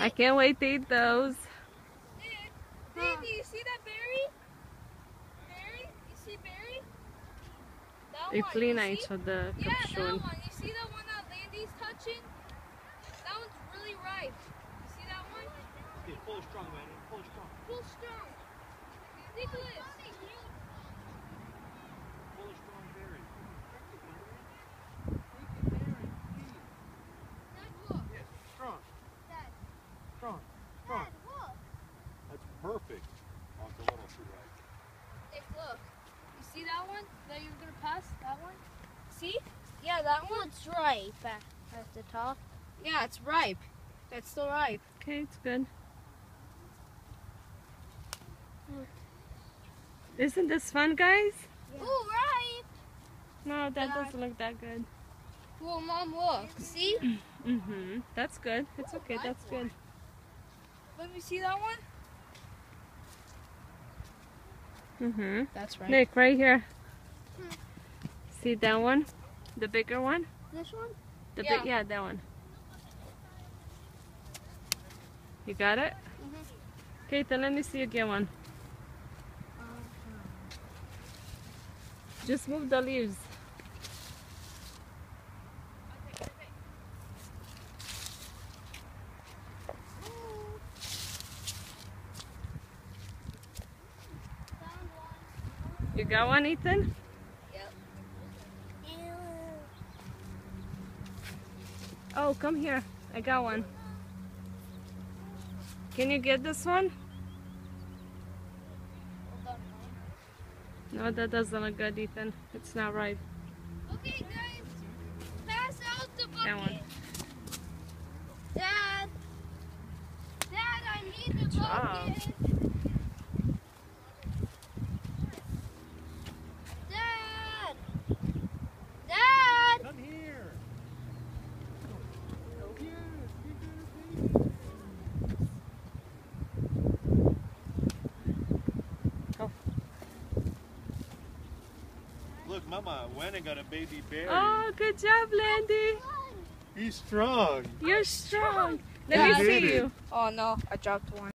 I can't wait to eat those. Dandy, you see that berry? Berry? You see berry? That one. Inclina you each see? of the Yeah, that one. You see the one that Landy's touching? That one's really ripe. You see that one? Okay, pull strong, man. Pull strong. Full strong. Nicholas. Pull it strong, berry. Yes, strong. Strong. Strong. That's perfect. It's a little too right. Hey, look. You see that one that you're gonna pass? That one? See? Yeah, that one. It's ripe at, at the top. Yeah, it's ripe. That's still ripe. Okay, it's good. Isn't this fun, guys? Ooh, ripe. No, that Yeah. doesn't look that good. Well, mom, look. See? Mm-hmm. That's good. It's okay. That's good. Let me see that one. Mm-hmm. That's right. Nick, right here. See that one? The bigger one? This one? The Yeah. big, yeah, that one. You got it? Okay, then let me see you get one. Just move the leaves. You got one, Ethan? Yep. Oh, come here. I got one. Can you get this one? No, that doesn't look good, Ethan. It's not right. Okay, guys. Pass out the bucket. That one. Dad. Dad, I need the job. bucket. Dad. Dad. Come here. Look, Mama went and got a baby bear. Oh, good job, Landy. He's strong. You're strong. Let Yeah, me see it. you. Oh no, I dropped one.